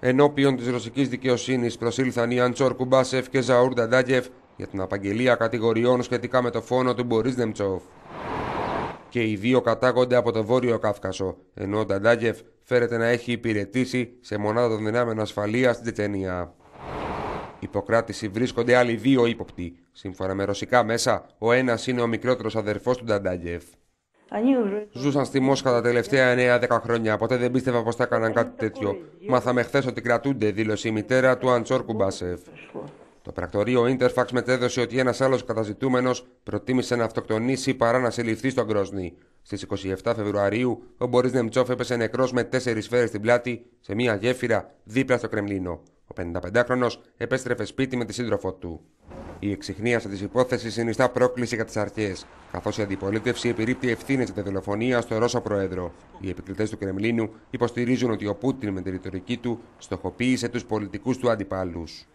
Ενώπιον της ρωσικής δικαιοσύνης προσήλθαν οι Αντσόρ Κουμπάσεφ και Ζαούρ Νταντάγεφ για την απαγγελία κατηγοριών σχετικά με το φόνο του Μπορίς Νεμτσόφ. Και οι δύο κατάγονται από το Βόρειο Κάφκασο, ενώ ο Νταντάγεφ φέρεται να έχει υπηρετήσει σε μονάδα των δυνάμεων ασφαλείας στην Τσετσενία. Υποκράτηση βρίσκονται άλλοι δύο ύποπτοι. Σύμφωνα με ρωσικά μέσα, ο ένας είναι ο μικρότερος αδερφός του Νταντάγεφ. Ζούσαν στη Μόσχα τα τελευταία 9-10 χρόνια. Ποτέ δεν πίστευα πως θα έκαναν κάτι τέτοιο. Μάθαμε χθες ότι κρατούνται, δήλωσε η μητέρα του Αντσόρ Κουμπάσεφ. Το πρακτορείο Ιντερφαξ μετέδωσε ότι ένας άλλος καταζητούμενος προτίμησε να αυτοκτονήσει παρά να συλληφθεί στον Κρόσνη. Στις 27 Φεβρουαρίου, ο Μπορί Νεμτσόφ έπεσε νεκρός με τέσσερις σφαίρες στην πλάτη σε μια γέφυρα δίπλα στο Κρεμλίνο. Ο 55χρονο επέστρεφε σπίτι με τη σύντροφό του. Η εξυχνίαση της υπόθεσης συνιστά πρόκληση για τις αρχές, καθώς η αντιπολίτευση επιρρύπτει ευθύνες για τη δολοφονία στο Ρώσο Πρόεδρο. Οι επικριτές του Κρεμλίνου υποστηρίζουν ότι ο Πούτιν με τη ρητορική του στοχοποίησε τους πολιτικούς του αντιπάλους.